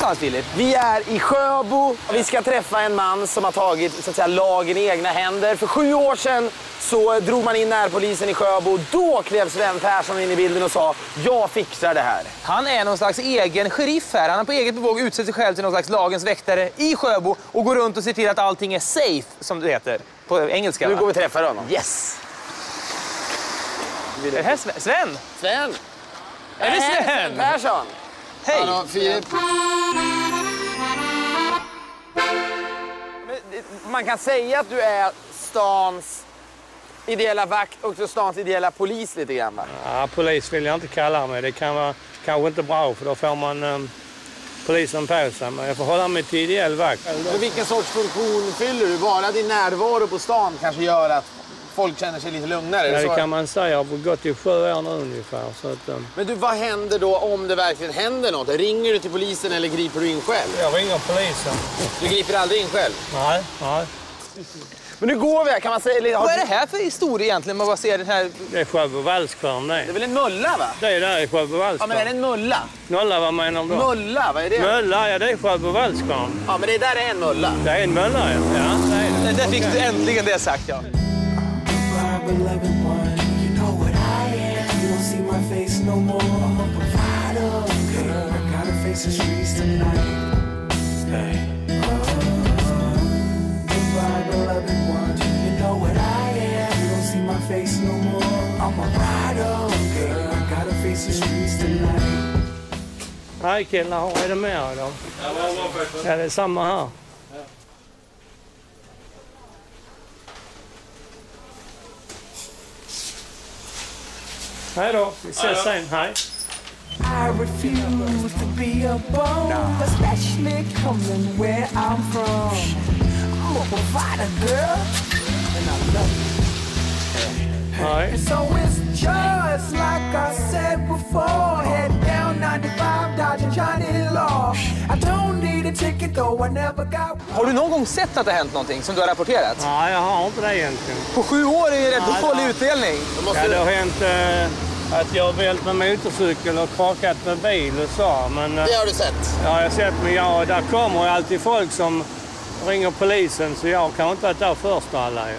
någonstans, Filip? Vi är i Sjöbo. Vi ska träffa en man som har tagit så att säga, lagen i egna händer. För sju år sedan så drog man in närpolisen i Sjöbo. Då klev Sven Persson in i bilden och sa jag fixar det här. Han är någon slags egen sheriff här. Han har på eget bevåg utsett sig själv till någon slags lagens väktare i Sjöbo och går runt och ser till att allting är safe, som det heter på engelska. Nu går vi och träffar honom. Yes! Är det här Sven? Sven? Sven! Är det Sven Sven? Persson! Hej! Hallå, Filip. Det- Man kan säga att du är stans ideella vakt och också stans ideella polis lite grann va? Ja, polis vill jag inte kalla mig. Det kan vara kanske inte bra för då får man um, polisen på sig. Men jag får hålla mig till ideell vakt. Men vilken sorts funktion fyller du? Bara din närvaro på stan kanske gör att folk känner sig lite lugnare? Ja, det det kan man säga. Jag har gått i sju år nu ungefär. Så att, um, Men du, vad händer då om det verkligen händer något? Ringer du till polisen eller griper du in själv? jag ringer polisen. Du griper aldrig in själv? Nej, nej. Men nu går vi här, kan man säga... eller har Vad är det här för historia egentligen? Man bara ser den här... Det är Sjöbo vallskvarn Det är det. väl en mulla va? Det är där i Sjöbo Ja men är det en mulla? Nolla, vad menar du då? Mulla, vad är det? Mölla, ja det är Sjöbo vallskvarn. Ja men det där är en mulla. Det är en mölla ja. Ja, det är det. Där fick du äntligen det sagt, ja. Vibe 11 one. You know what I am. You don't see my face no more. I'm a provider. Girl, I gotta face the streets tonight. Vibe 11. You know what I am. You don't see my face no more. I'm a rider. Girl, I gotta face the streets tonight. Hej killar, er är det mer då? Ja, det er är samma här. Hej då, vi ses sen. Hej. I refuse to be a bum, especially coming where I'm from. I'm a provider, girl, and I love it. Hej. And so it's just like I said before. Head down 95, Har du någon gång sett att det har hänt någonting som du har rapporterat? Nej, jag har inte det egentligen. På sju år är det rätt dålig utdelning. Ja, det har hänt eh, att jag har vält med motorcykel och krockat med bil och så. Men eh, Det har du sett. ja, jag har sett, men ja, där kommer ju alltid folk som ringer polisen så jag kan inte varit där först alla ju.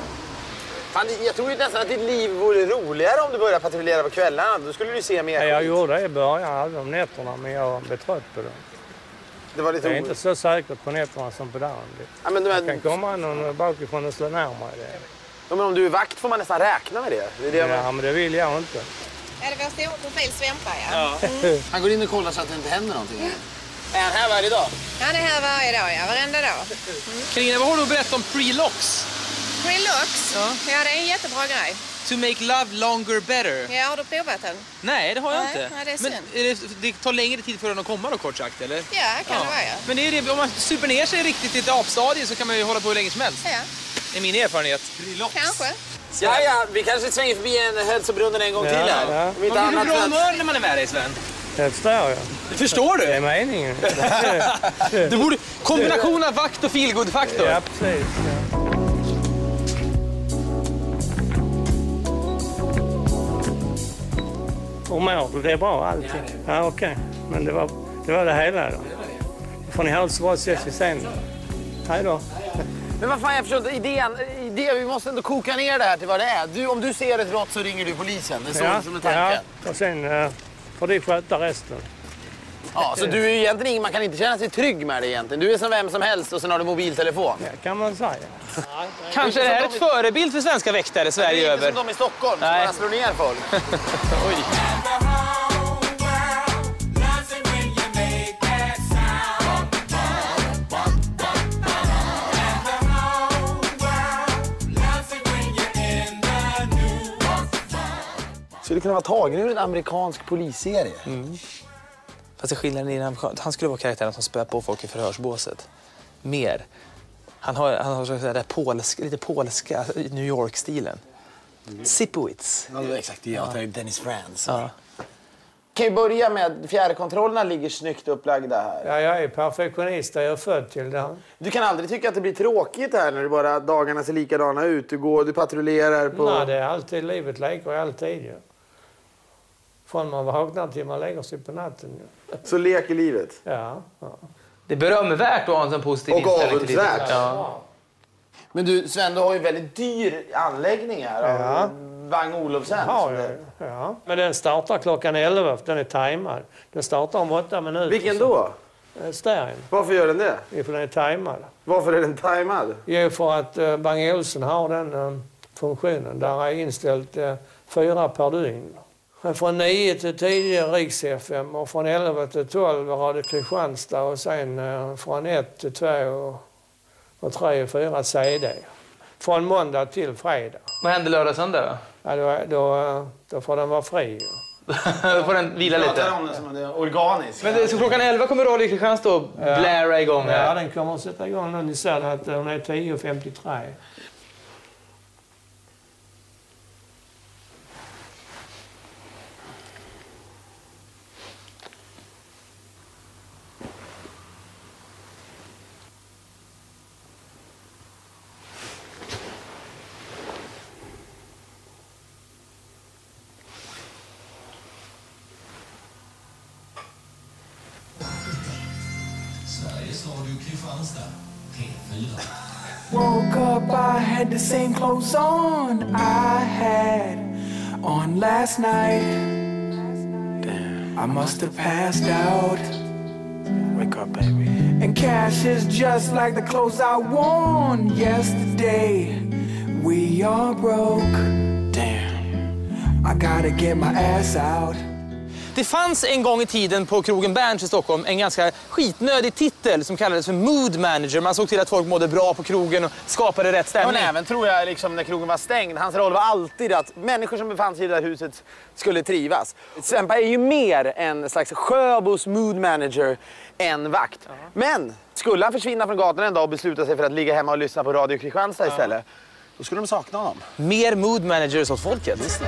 Fan, jag tror ju nästan att ditt liv vore roligare om du började patrullera på kvällarna. Då skulle du se mer Ja, jag gjorde det i början, aldrig om nätterna, men jag blev trött på det. Det var lite Det är inte så säkert på nätterna som på dagen. Ja, men, de Det kan här, komma någon bakifrån och slå ner mig. Det. ja, men om du är vakt får man nästan räkna med det. det, är det jag. Ja, men det vill jag inte. Är det vår stora profil Svempa, ja? Han går in och kollar så att det inte händer någonting. Är han här varje dag? Han är här varje dag, ja. Varenda dag. Carina, vad har du att berätta om Prelox? Relax. Ja. Ja, det är en jättebra grej. To make love longer better. Ja, har du provat den? Nej, det har jag Nej, inte. nej, det är Men synd. är det, det tar längre tid för den att komma då, kort sagt, eller? Ja, kan det vara, ja. Men det är det, om man super ner sig riktigt i ett apstadie så kan man ju hålla på hur länge som helst. Ja, Det är min erfarenhet. kanske. Ja, ja, vi kanske svänger förbi en hälsobrunnen en gång Ja, till här. ja. Om inte Man blir annat bra humör när man är med dig, Sven. Det förstår jag. Förstår Det är du? meningen. du borde, kombination av vakt och feelgood-faktor. Ja, precis. Ja. Hur mår du? Det är bra allting? Ja, okej. Men det var, det var det hela då. Då får ni hälsa så ses vi sen. Hej då. Men vad fan, jag förstår inte. Idén, idén, vi måste ändå koka ner det här till vad det är. Du, om du ser ett brott så ringer du polisen. Det är så Ja, som är tanken. ja. Och sen eh, får de sköta resten. Ja, så du är egentligen ingen, man kan inte känna sig trygg med det egentligen. Du är som vem som helst och sen har du mobiltelefon. Ja, kan man säga. Kanske det här är ett förebild för svenska väktare Det Sverige är inte över. som de i Stockholm som bara slår ner folk. Oj. Skulle kunna vara tagen ur en amerikansk polisserie. Fast det skillnaden i den, han skulle vara karaktären som spöar på folk i förhörsbåset. Mer. Han har, han har så att säga, det där polska, lite polska alltså, New York-stilen. Sipowitz. Ja, det exakt det jag tänkte. Dennis Franz. Ja. Kan vi börja med fjärrkontrollerna ligger snyggt upplagda här. Ja, jag är perfektionist. Jag är född till det. Du kan aldrig tycka att det blir tråkigt här när du bara dagarna ser likadana ut. Du går, du patrullerar på... Nej, det är alltid livet leker alltid ju. Från man vaknar till man lägger sig på natten. Så leker livet. Ja, ja. Det är berömvärt att ha en sån positiv Och avundsvärt. Ja. Men du, Sven, du har ju en väldigt dyr anläggning här av Ja. Wang Olofsen. Ja, ja. Men den startar klockan 11, för den är tajmad. Den startar om åtta minuter. Vilken då? Eh, Stereon. Varför gör den det? För den är tajmad. Varför är den tajmad? Jo, för att Bang Olufsen har den eh, funktionen. Där är inställt fyra per dygn. Från 9 till 10 Riks-FM och från 11 till 12 Radio Kristianstad och sen uh, från 1 till 2 och, och 3 och 4 CD. Från måndag till fredag. Vad händer lördag och söndag då? Ja, då, då, eh, då får den vara fri. Då får den vila lite. om den som är organisk. Men det, så klockan 11 kommer Radio Kristianstad att blära igång Ja, här. den kommer att sätta igång nu. Ni ser att den är 10.53. Sveriges Radio Kristianstad, P4. Woke up, I had the same clothes on I had on last night. Damn. I must have passed out. Wake up, baby. And cash is just like the clothes I worn yesterday. We are broke. Damn. I gotta get my ass out. Det fanns en gång i tiden på krogen Berns i Stockholm en ganska skitnödig titel som kallades för Mood Manager. Man såg till att folk mådde bra på krogen och skapade rätt stämning. Men även tror jag liksom, när krogen var stängd. Hans roll var alltid att människor som befann sig i det där huset skulle trivas. Svempa är ju mer en slags Sjöbos mood manager än vakt. Men skulle han försvinna från gatan en dag och besluta sig för att ligga hemma och lyssna på Radio Kristianstad istället, då skulle de sakna honom. Mer Mood Managers åt folket.